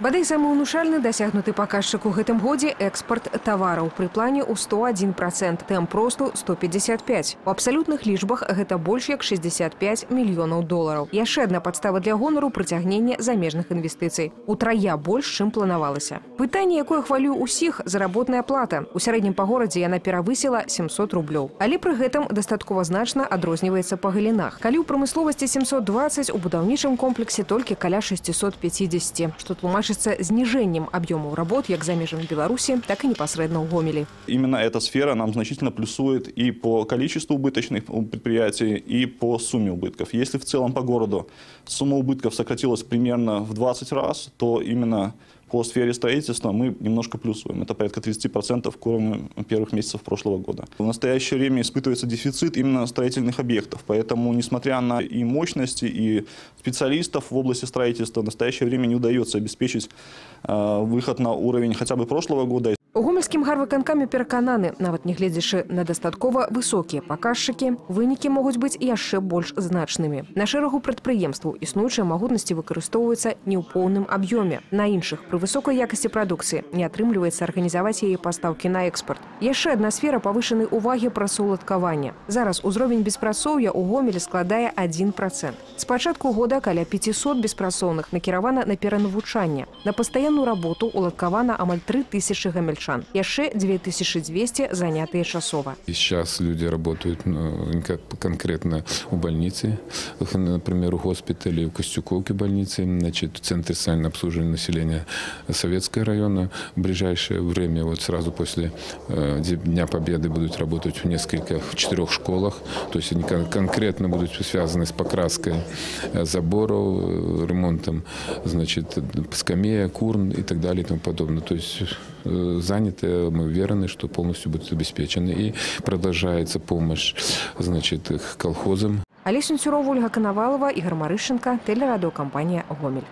Бадай самы ўнушальны дасягнуты паказчык у гэтым годзе экспорт тавараў пры плане ў 101 процент, тэмп росту 155. У абсалютных лічбах гэта больш як 65 мільёнаў долараў. Яшчэ адна падстава для гонару прыцягнення замежных інвестыцый. Утрая больш, чым планавалася. Пытанне, якое хвалю ўсіх, заработная плата. У сярэднім па горадзе яна перавысіла 700 рублёў. Але пры гэтым дастаткова значна адрозніваецца па галінах. Калі ў прамысловасці 720, у будаўнічым комплексе толькі каля 650, што тлумачыцца зніжэннем аб'ёмаў работ як за межамі Беларусі, так і непасрэдна ў Гомелі. Именно эта сфера нам значительно плюсует и по количеству убыточных предприятий, и по сумме убытков. Если в целом по городу сумма убытков сократилась примерно в 20 раз, то именно по сфере строительства мы немножко плюсуем. Это порядка 30% к уровню первых месяцев прошлого года. В настоящее время испытывается дефицит именно строительных объектов. Поэтому, несмотря на и мощности, и специалистов в области строительства, в настоящее время не удается обеспечить э, выход на уровень хотя бы прошлого года. У гомельскім гарвыканкаме перакананы, нават нягледзячы на дастаткова высокія паказчыкі, вынікі могуць быць яшчэ больш значнымі. На шэрагу прадпрыемстваў існуючыя магутнасці выкарыстоўваюцца не ў поўным аб'ёме. На іншых пры высокай якасці прадукцыі не атрымліваецца арганізаваць яе пастаўкі на экспорт. Яшчэ адна сфера павышанай увагі працаўладкавання. Зараз узровень беспрацоўя ў гомелі складае 1 процент. З пачатку года каля 500 беспрацоўных накіравана на перанавучанне. На пастаянную работу уладкавана амаль 3 тысячи гамельчан гомельчан. Яшчэ 2200 занятыя часова. Сейчас люди работают ну, конкретно у больницы, например, у госпитале, у Костюковки больницы, значит, в Центре социального обслуживания населения Советского района. В ближайшее время, вот сразу после э, Дня Победы, будут работать в нескольких, в четырех школах. То есть они кон конкретно будут связаны с покраской э, заборов, э, ремонтом, значит, скамеек, курн и так далее и тому подобное. То есть э, заняты, мы уверены, что полностью будут обеспечены. И продолжается помощь значит, колхозам. Олег Сенцюров, Ольга Коновалова, Игорь Марышенко, телерадиокомпания «Гомель».